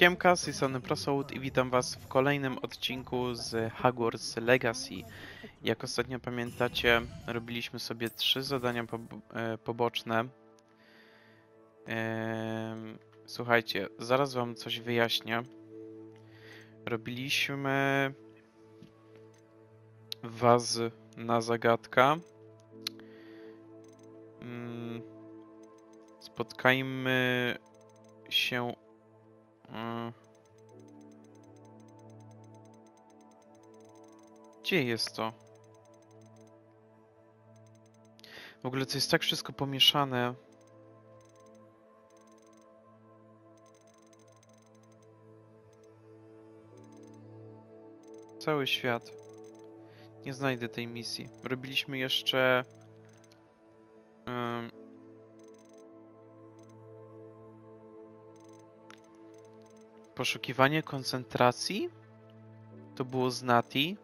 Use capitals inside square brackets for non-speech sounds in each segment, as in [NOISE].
Siemka, z tej strony i witam was w kolejnym odcinku z Hogwarts Legacy. Jak ostatnio pamiętacie, robiliśmy sobie trzy zadania pob e, poboczne. Słuchajcie, zaraz wam coś wyjaśnię. Robiliśmy was na zagadka. Mm, Spotkajmy się Gdzie jest to? W ogóle to jest tak wszystko pomieszane. Cały świat. Nie znajdę tej misji. Robiliśmy jeszcze... Poszukiwanie koncentracji? To było z Nati.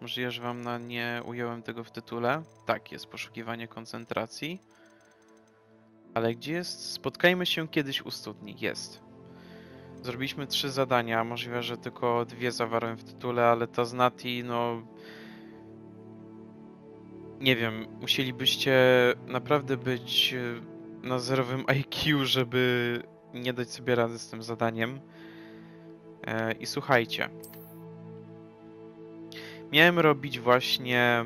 Możliwe, że wam na nie ująłem tego w tytule. Tak, jest poszukiwanie koncentracji. Ale gdzie jest? Spotkajmy się kiedyś u studni. Jest. Zrobiliśmy trzy zadania. Możliwe, że tylko dwie zawarłem w tytule, ale ta z Nati, no... Nie wiem, musielibyście naprawdę być e, na zerowym IQ, żeby nie dać sobie rady z tym zadaniem. E, I słuchajcie. Miałem robić właśnie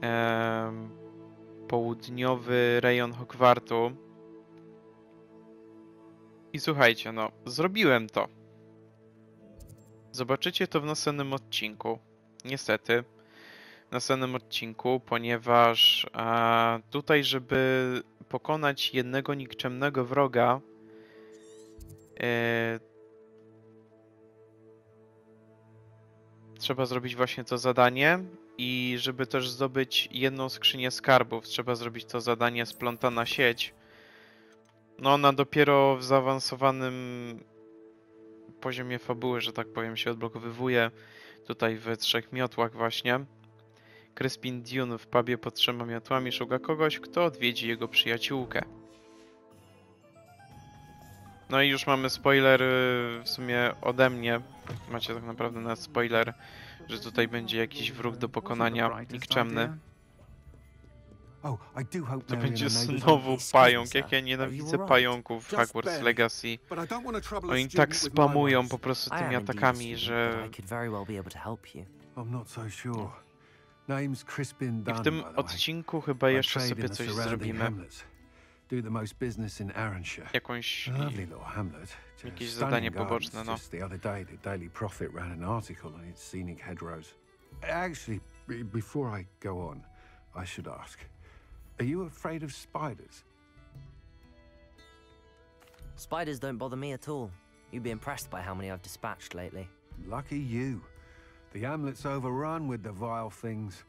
em, południowy rejon Hogwartu. I słuchajcie, no, zrobiłem to. Zobaczycie to w następnym odcinku. Niestety. W następnym odcinku, ponieważ e, tutaj, żeby pokonać jednego nikczemnego wroga, e, trzeba zrobić właśnie to zadanie i żeby też zdobyć jedną skrzynię skarbów, trzeba zrobić to zadanie splątana sieć. No ona dopiero w zaawansowanym poziomie fabuły, że tak powiem, się odblokowywuje. Tutaj w trzech miotłach właśnie. Crispin Dune w pubie pod trzema miotłami szuka kogoś, kto odwiedzi jego przyjaciółkę. No i już mamy spoiler y, w sumie ode mnie. Macie tak naprawdę na spoiler, że tutaj będzie jakiś wróg do pokonania nikczemny. Oh, To będzie znowu pająk, jak ja nienawidzę pająków w Hogwarts. Legacy. Oni tak spamują po prostu tymi atakami, że I w tym odcinku chyba jeszcze sobie coś zrobimy. Hamlets. Do the most business in Arranshire. Jakąś... Lovely little hamlet. Just Jakieś stunning zadanie poboczne, no. Just the other day, the Daily Prophet ran an article on its scenic hedgerows. Actually, before I go on, I should ask: Are you afraid of spiders? Spiders don't bother me at all. You'd be impressed by how many I've dispatched lately. Lucky you. The hamlet's overrun with the vile things,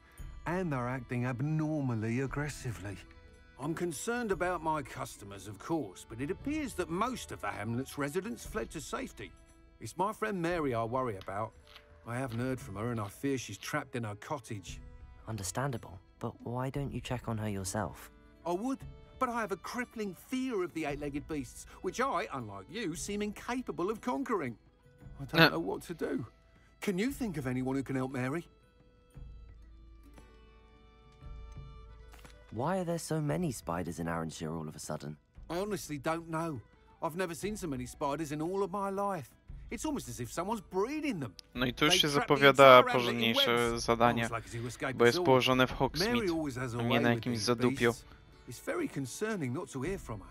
and they're acting abnormally aggressively. I'm concerned about my customers, of course, but it appears that most of the hamlet's residents fled to safety. It's my friend Mary I worry about. I haven't heard from her, and I fear she's trapped in her cottage. Understandable, but why don't you check on her yourself? I would, but I have a crippling fear of the eight legged beasts, which I, unlike you, seem incapable of conquering. I don't Uh. know what to do. Can you think of anyone who can help Mary? Why are there so many spiders in Arranshire all of a sudden? I honestly don't know. I've never seen so many spiders in all of my life. It's almost as if someone's breeding them. No i tu już They się the zapowiada entire hamlet in porządniejsze webs. zadanie, Almost like as you escaped bo jest us all. położone w Mary Hogsmeade, always has a a nie way na with jakimś these zadupiu. It's very concerning not to hear from her.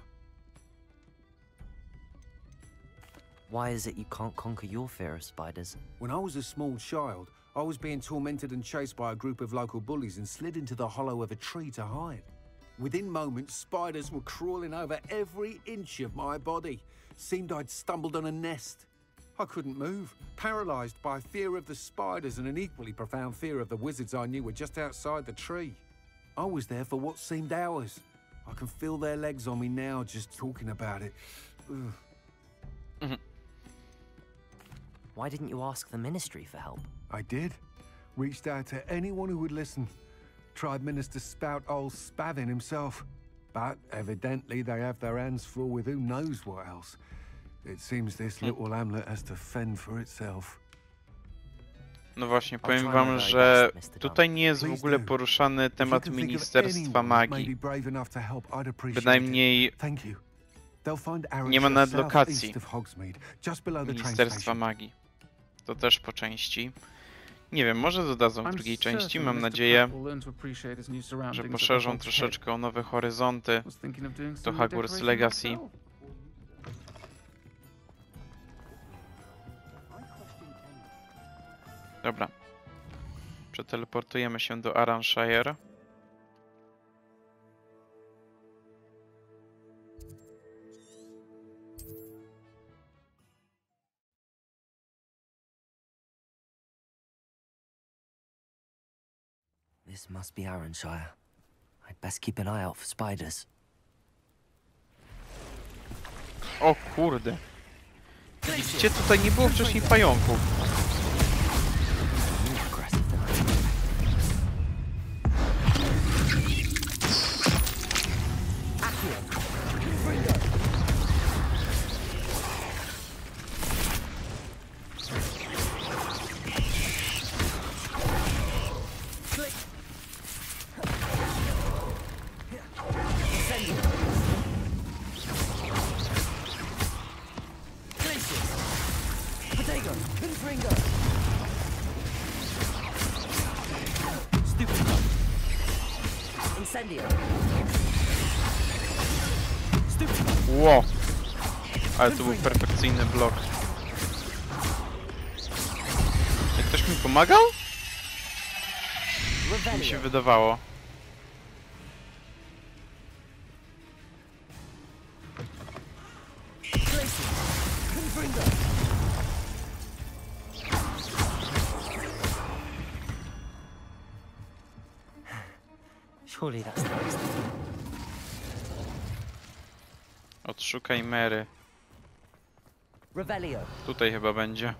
Why is it you can't conquer your fear of spiders? When I was a small child, I was being tormented and chased by a group of local bullies and slid into the hollow of a tree to hide. Within moments, spiders were crawling over every inch of my body. Seemed I'd stumbled on a nest. I couldn't move, paralyzed by fear of the spiders and an equally profound fear of the wizards I knew were just outside the tree. I was there for what seemed hours. I can feel their legs on me now just talking about it. Mm-hmm. Why didn't you ask the ministry for help? I did. Reached out to anyone who would listen. Tried Minister Spout old Spavin himself. But evidently they have their hands full with who knows what else. It seems this little hamlet has to fend for itself. No właśnie, powiem wam, że tutaj nie jest w ogóle poruszany temat Ministerstwa Magii. Bynajmniej Nie ma nawet lokacji Ministerstwa. Magii. To też po części. Nie wiem, może dodadzą w drugiej części, mam nadzieję, że poszerzą troszeczkę o nowe horyzonty. Hogwarts redecorating Legacy. Dobra. Przeteleportujemy się do Aranshire. This must be Arranshire. I'd best keep an eye out for spiders. O kurde. Widzicie, tutaj nie było wcześniej pająków. Stupid Incendio! Stupid Ło! Ale to był perfekcyjny blok. Jak ktoś mi pomagał? Mi się wydawało. Odszukaj Mary. Revelio! Tutaj chyba będzie.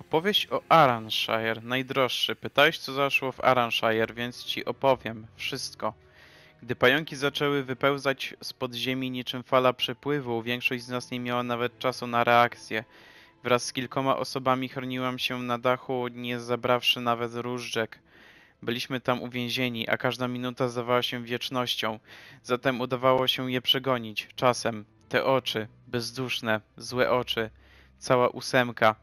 Opowieść o Aranshire, najdroższy. Pytałeś, co zaszło w Aranshire, więc ci opowiem wszystko. Gdy pająki zaczęły wypełzać z podziemi niczym fala przepływu, większość z nas nie miała nawet czasu na reakcję. Wraz z kilkoma osobami chroniłam się na dachu, nie zabrawszy nawet różdżek. Byliśmy tam uwięzieni, a każda minuta zdawała się wiecznością. Zatem udawało się je przegonić. Czasem te oczy, bezduszne, złe oczy, cała ósemka.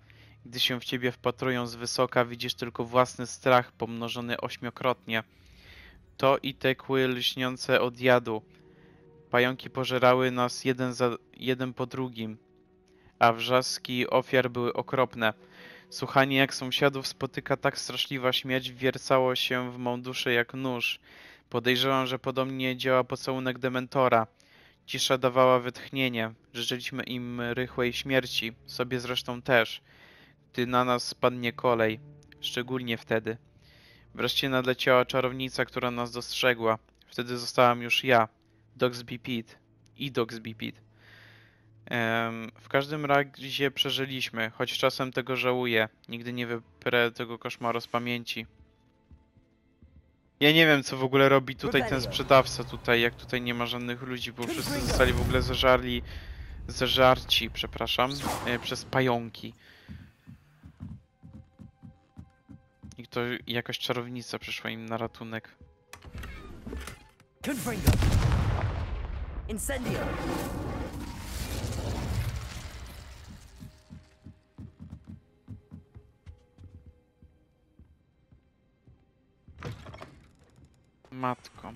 Gdy się w ciebie wpatrują z wysoka, widzisz tylko własny strach pomnożony ośmiokrotnie. To i te kły lśniące od jadu. Pająki pożerały nas jeden, za, jeden po drugim, a wrzaski ofiar były okropne. Słuchanie jak sąsiadów spotyka tak straszliwa śmierć wiercało się w mą duszę jak nóż. Podejrzewam, że podobnie działa pocałunek Dementora. Cisza dawała wytchnienie. Życzyliśmy im rychłej śmierci, sobie zresztą też, gdy na nas spadnie kolej. Szczególnie wtedy. Wreszcie nadleciała czarownica, która nas dostrzegła. Wtedy zostałam już ja, Dogsby Pete i Dogsby Pete. W każdym razie przeżyliśmy, choć czasem tego żałuję. Nigdy nie wyprę tego koszmaru z pamięci. Ja nie wiem, co w ogóle robi tutaj ten sprzedawca tutaj, jak tutaj nie ma żadnych ludzi, bo wszyscy zostali w ogóle zeżarli, zeżarci, przepraszam, e, przez pająki. I to jakaś czarownica przyszła im na ratunek. Incendio!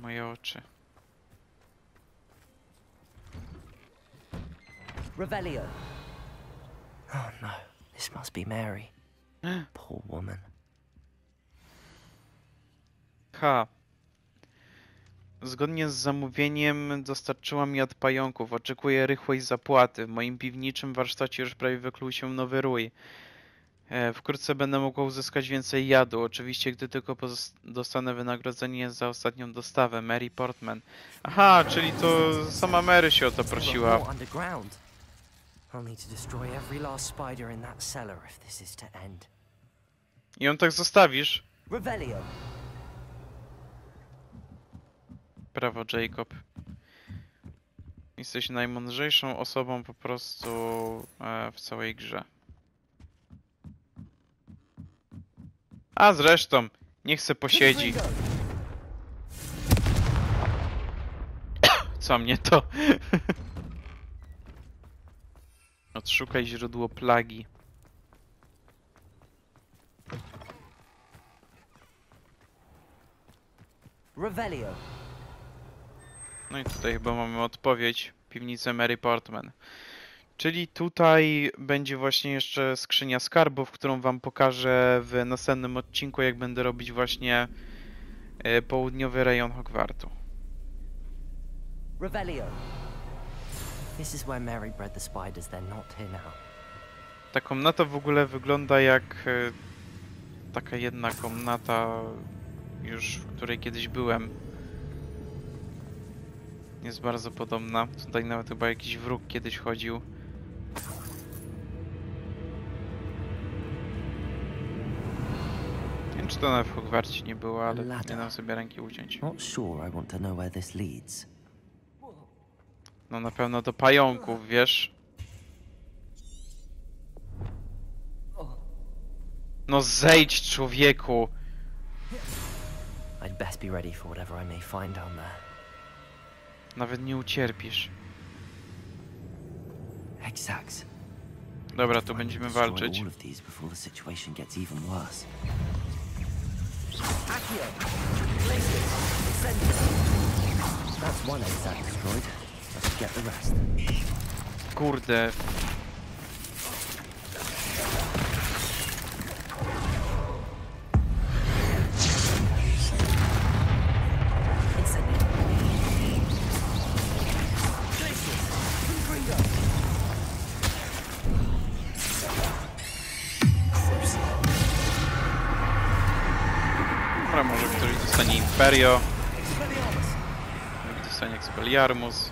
Moje oczy. Revelio! Oh no, this must be Mary. [GASPS] Poor woman. Ha. Zgodnie z zamówieniem dostarczyła mi od pająków. Oczekuję rychłej zapłaty. W moim piwniczym warsztacie już prawie wykluł się nowy rój. E, Wkrótce będę mogła uzyskać więcej jadu. Oczywiście, gdy tylko dostanę wynagrodzenie za ostatnią dostawę. Mary Portman. Aha, czyli to sama Mary się o to prosiła. I ją tak zostawisz? Brawo, Jacob. Jesteś najmądrzejszą osobą po prostu e, w całej grze. A zresztą, niech se posiedzi. [COUGHS] Co mnie to? [LAUGHS] Odszukaj źródło plagi. Revelio. No i tutaj chyba mamy odpowiedź. Piwnicę Mary Portman. Czyli tutaj będzie właśnie jeszcze skrzynia skarbów, którą wam pokażę w następnym odcinku, jak będę robić właśnie e, południowy rejon Hogwartu. Revelio. This is where Mary bred the spiders. They're not here now. Ta komnata w ogóle wygląda jak e, taka jedna komnata już, w której kiedyś byłem. Jest bardzo podobna. Tutaj nawet chyba jakiś wróg kiedyś chodził. Nie wiem, czy to w Hogwarcie nie było, ale nie dam sobie ręki uciąć. Not sure I want to know where this leads. No na pewno do pająków, wiesz? No zejdź, człowieku! I'd best be ready for whatever I may find down there. Nawet nie ucierpisz. Dobra, tu będziemy walczyć. All Imperio. Drugi dostanie Expelliarmus.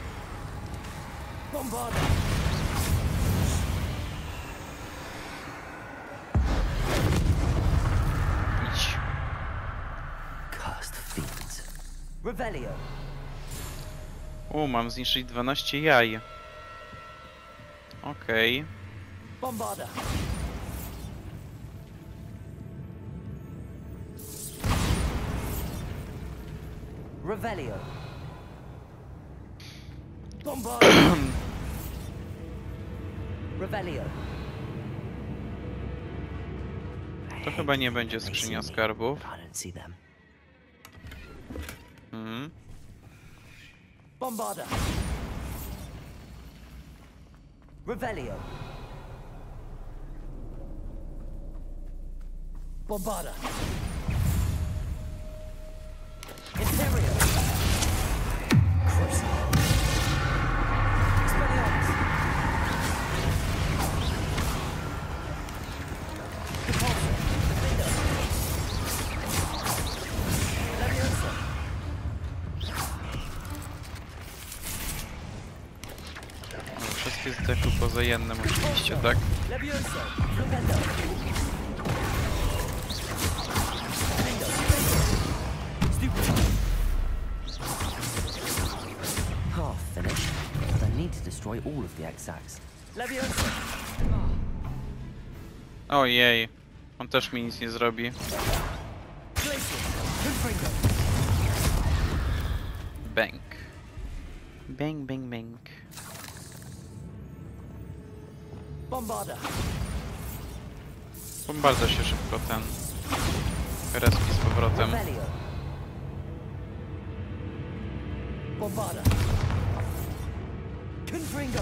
Idź. Cursed fiends. Revelio. U, mam zniszczyć 12 jaj. Okej. Bombarda. Revelio. Bombarda. [COUGHS] Revelio. To chyba nie będzie skrzynia skarbów. I don't see them. Mhm. Bombarda. Revelio. Bombarda. Jednym oczywiście, tak? Half finished, but I need to destroy all of the exacts. Ojej. On też mi nic nie zrobi. Bang. Bang, bang, bang. Bombarda. Bombarda się szybko ten... Respi z powrotem. Bombarda. Confringo.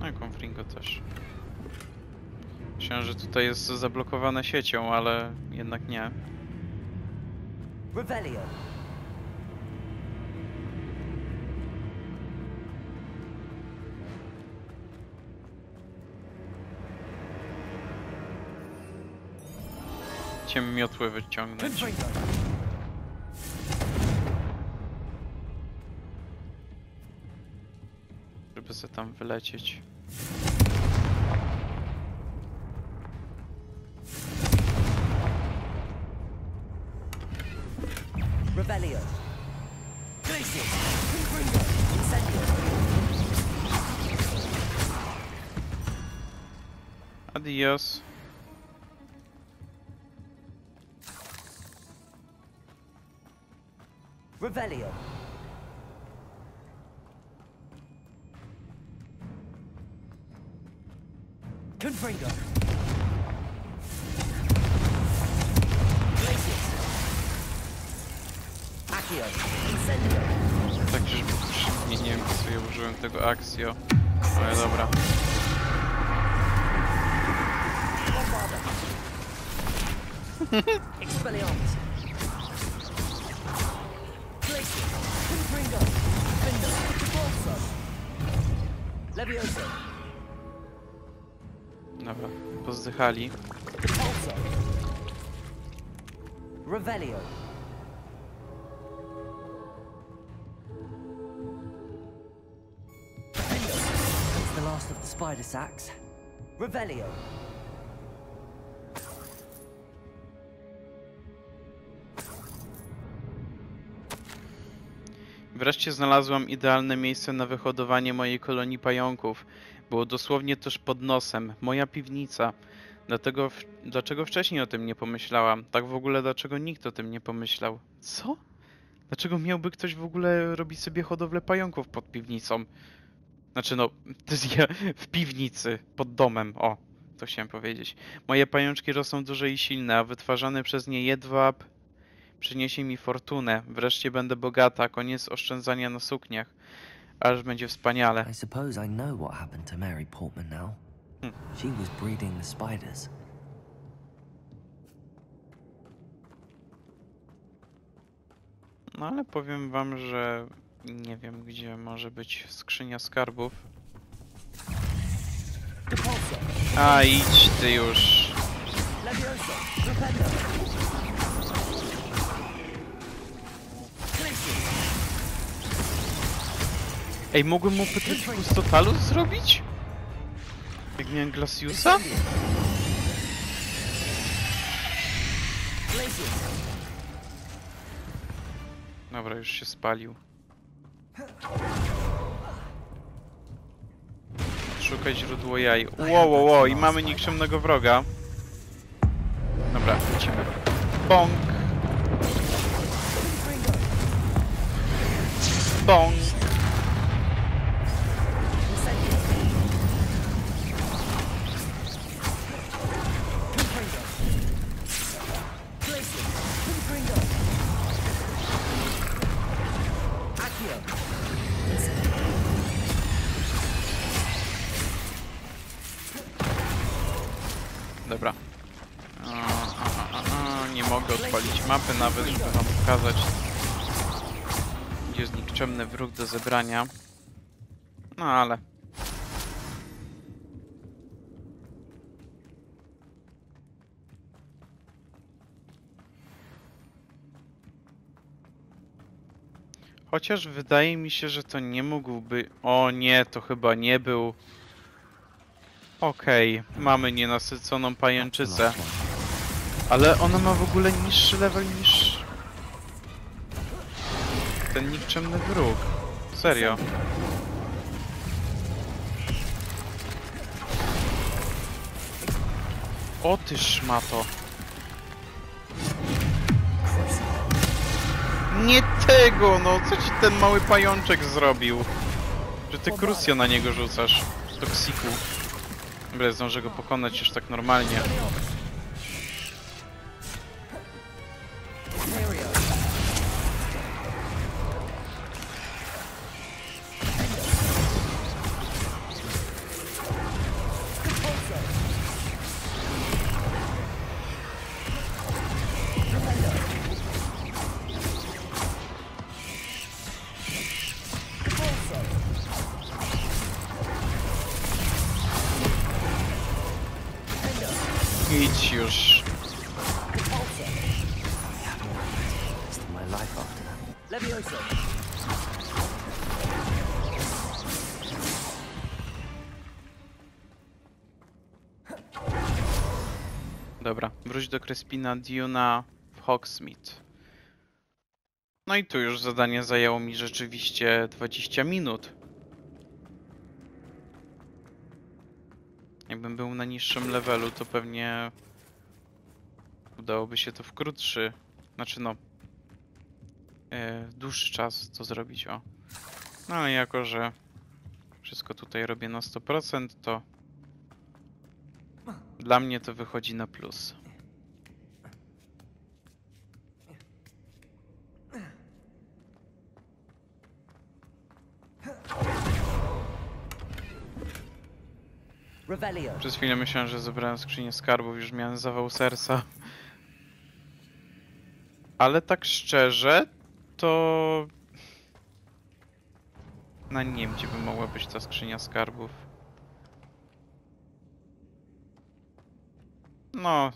No i Confringo też. Myślałem, że tutaj jest zablokowane siecią, ale jednak nie. Revelio. Chciałem miotły wyciągnąć. Żeby se tam wylecieć. Incendio! Adios. Revelio! Confringo! Glacius! Accio! Incendio! Tak, żeby nie, wiem, po co ja użyłem tego Axio. Ale dobra. Expelliarmus! Levioso! Dobra, pozdychali. Revelio! It's the last of the spider sacks. Revelio! Wreszcie znalazłam idealne miejsce na wyhodowanie mojej kolonii pająków. Było dosłownie tuż pod nosem, moja piwnica. Dlatego, dlaczego wcześniej o tym nie pomyślałam? Tak w ogóle, dlaczego nikt o tym nie pomyślał? Co? Dlaczego miałby ktoś w ogóle robić sobie hodowlę pająków pod piwnicą? Znaczy no, w piwnicy, pod domem, o, to chciałem powiedzieć. Moje pajączki rosną duże i silne, a wytwarzany przez nie jedwab przyniesie mi fortunę. Wreszcie będę bogata, koniec oszczędzania na sukniach. Aż będzie wspaniale. I suppose I know what happened to Mary Portman now. She was breeding the spiders. No ale powiem wam, że nie wiem gdzie może być skrzynia skarbów. A idź ty już. Ej, mogłem mu Petrificus Totalus zrobić? Jak miałem Glaciusa? Dobra, już się spalił. Szukaj źródło jaj. Ło, ło, ło, i mamy nikczemnego wroga. Dobra, lecimy. Bong, bong. Wróg do zebrania. No ale... Chociaż wydaje mi się, że to nie mógłby... O nie, to chyba nie był... Okej, mamy nienasyconą pajęczycę. Ale ona ma w ogóle niższy level niż... Ten nikczemny wróg. Serio. O ty szmato. Nie tego, no co ci ten mały pajączek zrobił? Że ty krusio na niego rzucasz. Toksiku. Dobra, zdążę go pokonać już tak normalnie. That. Levioso! Dobra, wróć do Crespina Duna w Hogsmeade. No i tu już zadanie zajęło mi rzeczywiście 20 minut. Jakbym był na niższym levelu, to pewnie udałoby się to w krótszy, znaczy no, w dłuższy czas to zrobić, o. No ale jako, że wszystko tutaj robię na 100%, to dla mnie to wychodzi na plus. Przez chwilę myślałem, że zebrałem skrzynię skarbów, już miałem zawał serca. Ale tak szczerze, to... No nie wiem, gdzie by mogła być ta skrzynia skarbów. No,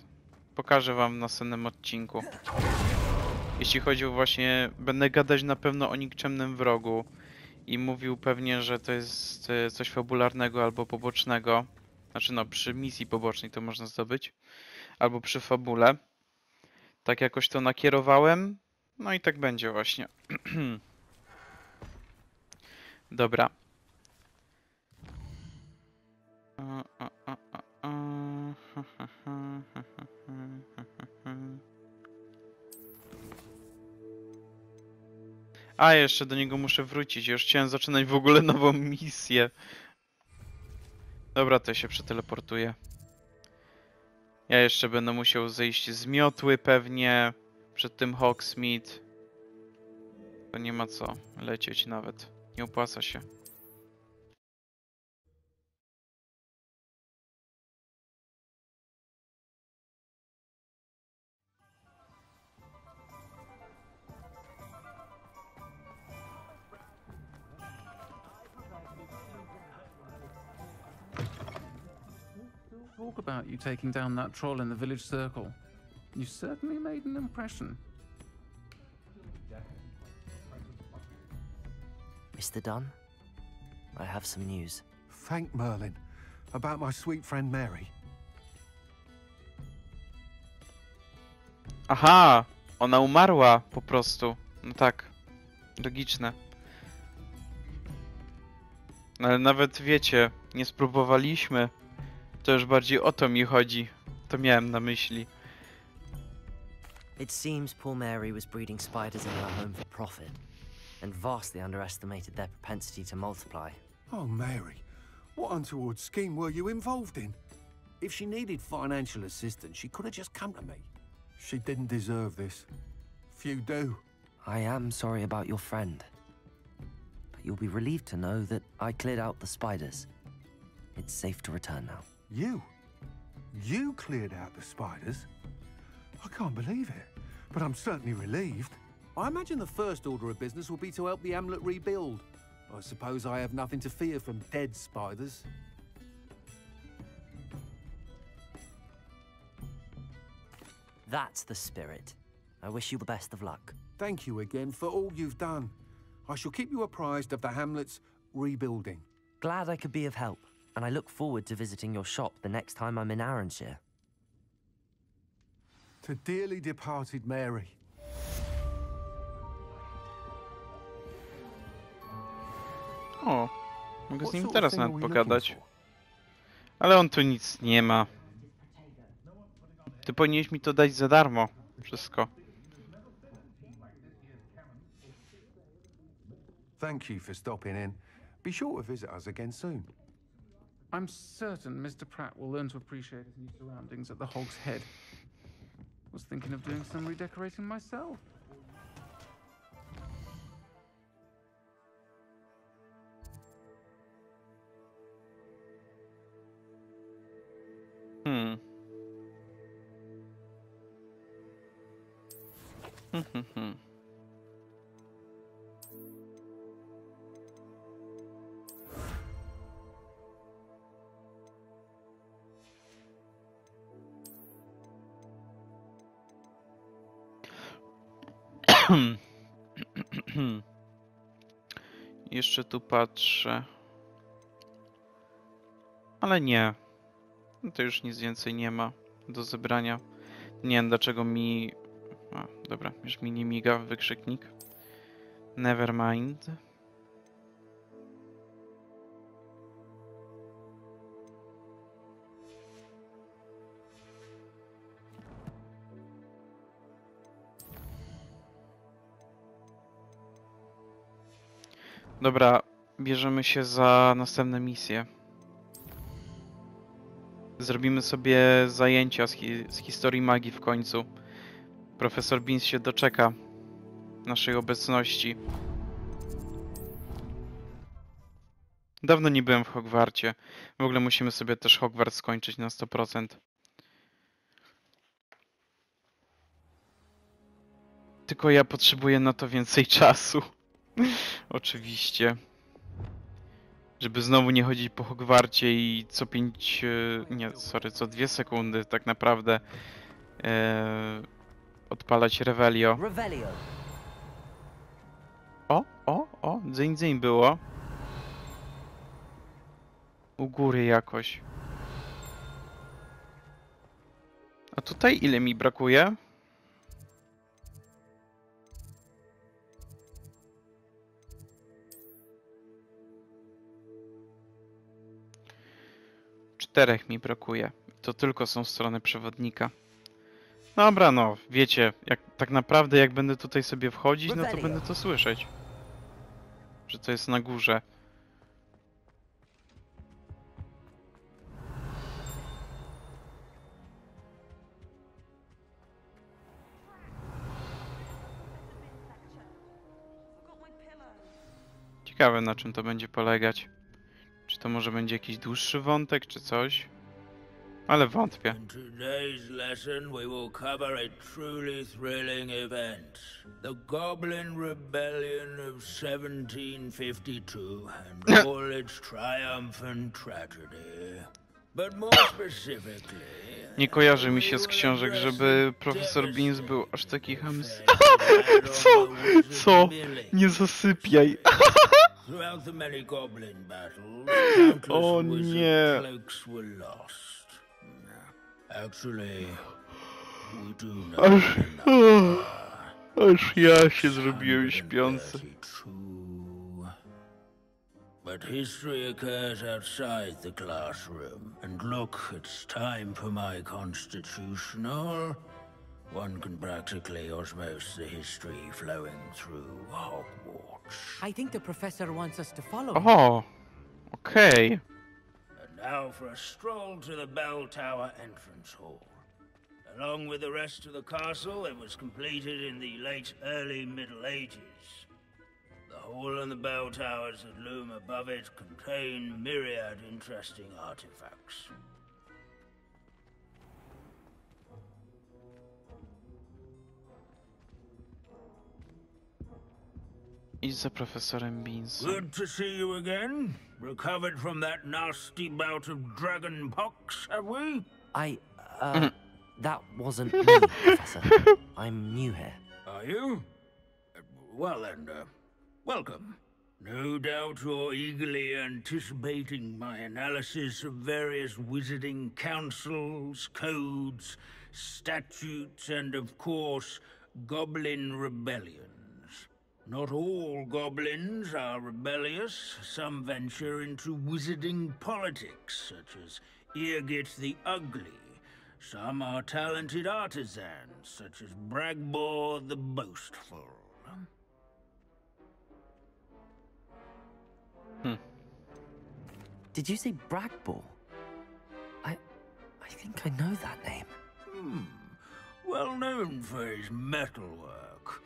pokażę wam w następnym odcinku. Jeśli chodzi o właśnie... Będę gadać na pewno o nikczemnym wrogu. I mówił pewnie, że to jest e, coś fabularnego albo pobocznego. Znaczy no, przy misji pobocznej to można zdobyć. Albo przy fabule. Tak jakoś to nakierowałem. No i tak będzie właśnie. [CLEARS THROAT] Dobra. A, jeszcze do niego muszę wrócić. Już chciałem zaczynać w ogóle nową misję. Dobra, to się przeteleportuję. Ja jeszcze będę musiał zejść z miotły pewnie przed tym Hogsmeade. To nie ma co lecieć nawet. Nie opłaca się. Talk about you taking down that troll in the village circle. You certainly made an impression. Mr. Dunn? I have some news. Thank Merlin. About my sweet friend Mary. Aha! Ona umarła po prostu. No tak. Logiczne. Ale nawet wiecie, nie spróbowaliśmy. To już bardziej o to mi chodzi. To miałem na myśli. It seems poor Mary was breeding spiders in her home for profit, and vastly underestimated their propensity to multiply. Oh, Mary. What untoward scheme were you involved in? If she needed financial assistance, she could have just come to me. She didn't deserve this. Few do. I am sorry about your friend. But you'll be relieved to know that I cleared out the spiders. It's safe to return now. You? You cleared out the spiders? I can't believe it, but I'm certainly relieved. I imagine the first order of business will be to help the amulet rebuild. I suppose I have nothing to fear from dead spiders. That's the spirit. I wish you the best of luck. Thank you again for all you've done. I shall keep you apprised of the hamlet's rebuilding. Glad I could be of help, and I look forward to visiting your shop the next time I'm in Arranshire. To dearly departed Mary. O, mogę z nim teraz nawet pogadać. Ale on tu nic nie ma. Ty powinieneś mi to dać za darmo. Wszystko. Thank you for stopping in. Be sure to visit us again soon. I'm certain Mr. Pratt will learn to appreciate his new surroundings at the Hog's Head. Was thinking of doing some redecorating myself. Hmm. Hmm, hmm, hmm. Jeszcze tu patrzę. Ale nie. No to już nic więcej nie ma do zebrania. Nie wiem dlaczego mi... A, dobra, już mi nie miga wykrzyknik. Nevermind. Dobra, bierzemy się za następne misje. Zrobimy sobie zajęcia z, hi z historii magii w końcu. Profesor Beans się doczeka naszej obecności. Dawno nie byłem w Hogwarcie. W ogóle musimy sobie też Hogwart skończyć na 100%. Tylko ja potrzebuję na to więcej czasu. Oczywiście. Żeby znowu nie chodzić po Hogwarcie i co 5, nie, sorry, co 2 sekundy tak naprawdę e, odpalać Revelio. Revelio. O, o, o, dzyń dzyń było. U góry jakoś. A tutaj ile mi brakuje? Czterech mi brakuje. To tylko są strony przewodnika. Dobra, no, wiecie, jak tak naprawdę jak będę tutaj sobie wchodzić, no to będę to słyszeć. Że to jest na górze. Ciekawe na czym to będzie polegać. To może będzie jakiś dłuższy wątek, czy coś? Ale wątpię. In today's lesson, we will cover a truly thrilling event the Goblin Rebellion of 1752 and [LAUGHS] all its triumphant tragedy. But more specifically, Nie kojarzy mi się z książek, żeby profesor Beans był aż taki of [LAUGHS] Co? Co? Nie zasypiaj. [LAUGHS] Throughout the many goblin battles, [GASPS] countless O oh, wizard nie. cloaks were lost. Actually, we do know [SIGHS] [SIGHS] Aż, ja się zrobiłem śpiący. But history occurs outside the classroom. And look, it's time for my constitutional. One can practically osmose the history flowing through Hogwarts. I think the professor wants us to follow him. Oh, o, okej. And now for a stroll to the bell tower entrance hall. Along with the rest of the castle, it was completed in the late early Middle Ages. The hall and the bell towers that loom above it contain myriad interesting artifacts. Idź za profesorem Beansem. Good to see you again. Recovered from that nasty bout of dragon pox, have we? I, uh, that wasn't [LAUGHS] me, Professor. I'm new here. Are you? Well then, uh, welcome. No doubt you're eagerly anticipating my analysis of various wizarding councils, codes, statutes, and of course, goblin rebellions. Not all goblins are rebellious. Some venture into wizarding politics, such as Eargit the Ugly. Some are talented artisans, such as Bragbor the Boastful. Hmm. Did you say Bragbor? I, I think I know that name. Hmm. Well known for his metalwork.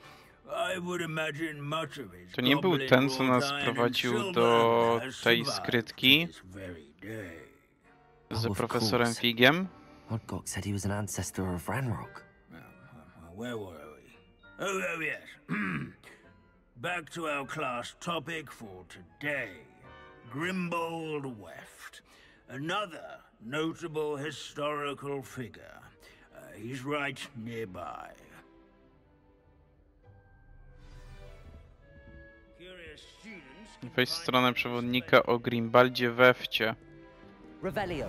I would imagine much of his To nie był ten, co nas wrought iron and prowadził do tej skrytki to this very day. z Oh, of profesorem course. Figiem. Odgok said he was an ancestor of Ranrock. Where were we? Oh, oh yes. [CLEARS THROAT] Back to our class topic for today. Grimbold Weft. Another notable historical figure. Uh, he's right nearby. Weź stronę przewodnika o Grimbaldzie Wewcie. Revelio.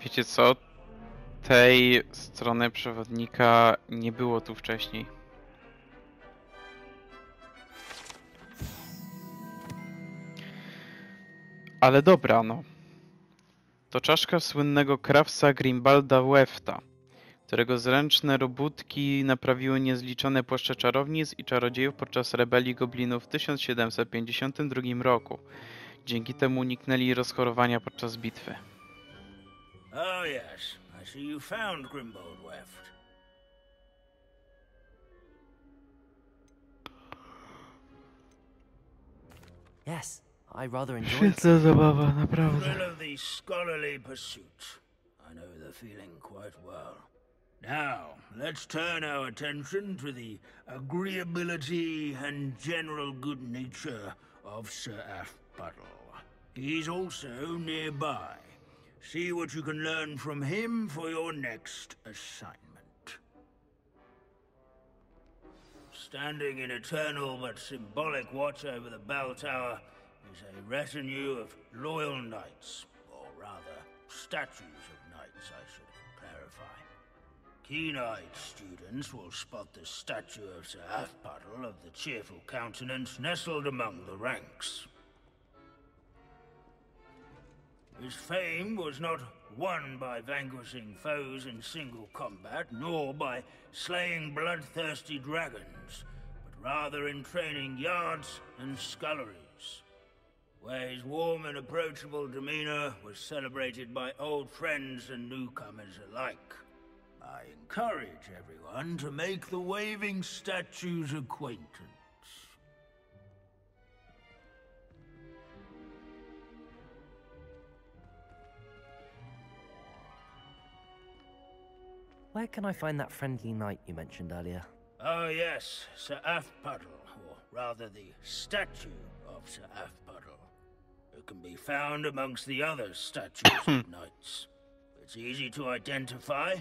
Wiecie co? Tej strony przewodnika nie było tu wcześniej. Ale dobra, no. To czaszka słynnego krawca Grimbalda Wefta, którego zręczne robótki naprawiły niezliczone płaszcze czarownic i czarodziejów podczas rebelii goblinów w 1752 roku. Dzięki temu uniknęli rozchorowania podczas bitwy. Oh, yes. I see you found Grimbold Weft. Yes, I rather enjoyed Świetna zabawa, naprawdę. Thrill of the scholarly pursuit. I know the feeling quite well. Now, let's turn our attention to the agreeability and general good nature of Sir Athbuttle. He's also nearby. See what you can learn from him for your next assignment. Standing in eternal but symbolic watch over the bell tower is a retinue of loyal knights, or rather, statues of knights, I should clarify. Keen-eyed students will spot the statue of Sir Athpuddle of the cheerful countenance nestled among the ranks. His fame was not won by vanquishing foes in single combat, nor by slaying bloodthirsty dragons, but rather in training yards and sculleries, where his warm and approachable demeanor was celebrated by old friends and newcomers alike. I encourage everyone to make the waving statue's acquaintance. Where can I find that friendly knight you mentioned earlier? Oh, yes, Sir Athpuddle, or rather the statue of Sir Athpuddle. It can be found amongst the other statues of [CLEARS THROAT] knights. It's easy to identify,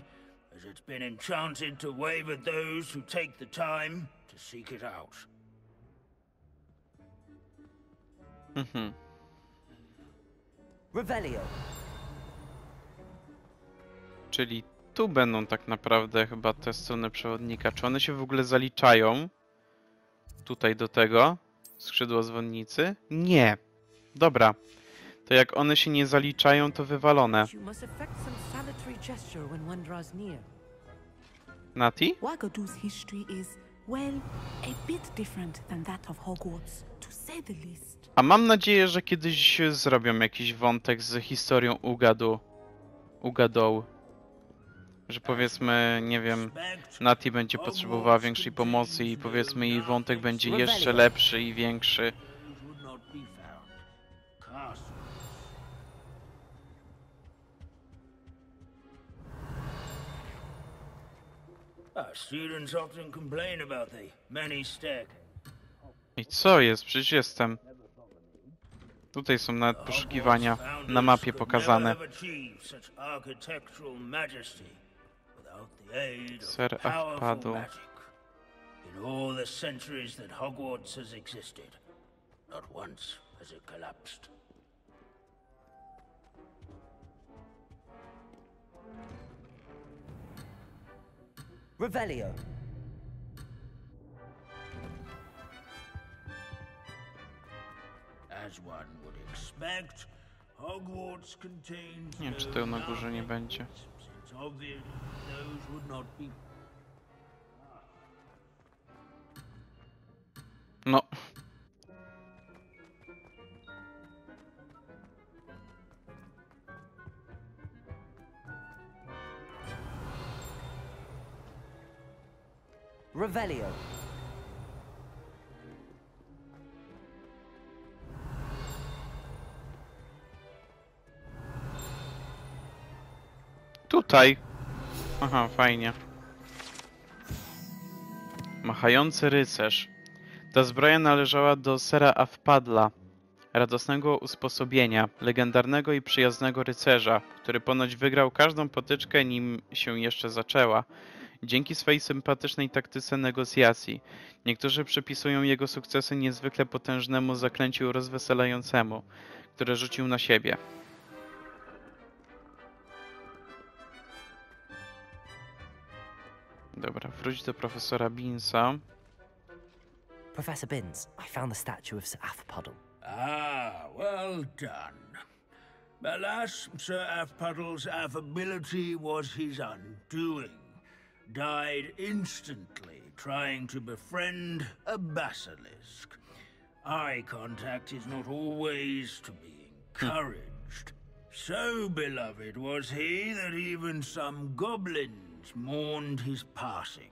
as it's been enchanted to wave at those who take the time to seek it out. Mhm. Revelio. Czyli tu będą tak naprawdę chyba te strony przewodnika. Czy one się w ogóle zaliczają? Tutaj do tego? Skrzydła dzwonnicy? Nie. Dobra. To jak one się nie zaliczają, to wywalone. Nati? Wagadu's history is, well, a bit different than that of Hogwarts, to say the least. A mam nadzieję, że kiedyś zrobią jakiś wątek z historią Ugadu. Ugadoł. Że powiedzmy, nie wiem, Nati będzie potrzebowała większej pomocy i powiedzmy jej wątek będzie jeszcze lepszy i większy. Our students often complain about the many. I co jest? Przecież jestem. Tutaj są nawet poszukiwania na mapie pokazane. Sir Athpadł. In all the centuries that Hogwarts has existed, not once has it collapsed. Revelio. As one would expect, Hogwarts contains Nie wiem, czy tego na górze nie będzie. since obvious those would not be Tutaj. Aha, fajnie. Machający rycerz. Ta zbroja należała do Sera Afpadla, radosnego usposobienia, legendarnego i przyjaznego rycerza, który ponoć wygrał każdą potyczkę, nim się jeszcze zaczęła. Dzięki swej sympatycznej taktyce negocjacji, niektórzy przypisują jego sukcesy niezwykle potężnemu zaklęciu rozweselającemu, które rzucił na siebie. Dobra, wróć do profesora Beansa. Professor Binns, I found the statue of Sir Afpuddle. Ah, well done. Alas, Sir Afpuddle's affability was his undoing. Died instantly trying to befriend a basilisk. Eye contact is not always to be encouraged. So beloved was he that even some goblins mourned his passing.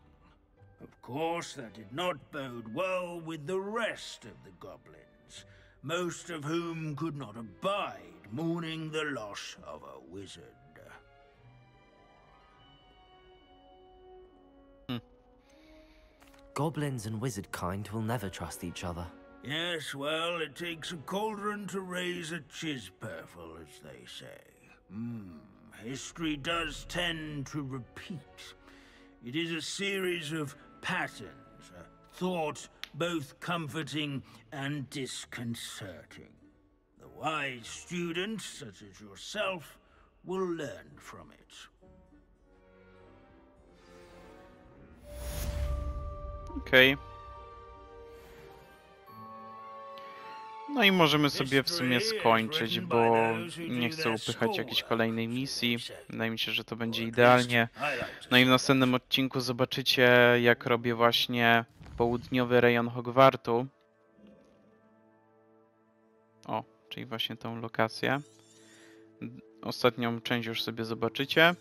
Of course, that did not bode well with the rest of the goblins, most of whom could not abide mourning the loss of a wizard. Goblins and wizard kind will never trust each other. Yes, well, it takes a cauldron to raise a chisperful, as they say. Hmm, history does tend to repeat. It is a series of patterns, a thought both comforting and disconcerting. The wise students, such as yourself, will learn from it. Okej. No i możemy sobie w sumie skończyć, bo nie chcę upychać jakiejś kolejnej misji. Wydaje mi się, że to będzie idealnie. No i w następnym odcinku zobaczycie, jak robię właśnie południowy rejon Hogwartu. O, czyli właśnie tą lokację. Ostatnią część już sobie zobaczycie.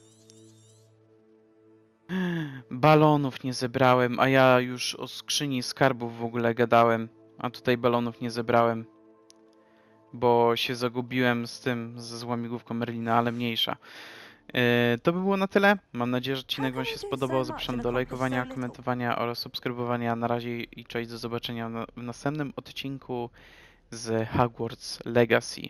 Balonów nie zebrałem, a ja już o skrzyni skarbów w ogóle gadałem, a tutaj balonów nie zebrałem, bo się zagubiłem z tym, ze złamigłówką Merlina, ale mniejsza. Yy, to by było na tyle. Mam nadzieję, że odcinek Wam się spodobał. Zapraszam do lajkowania, komentowania oraz subskrybowania. Na razie i cześć, do zobaczenia w następnym odcinku z Hogwarts Legacy.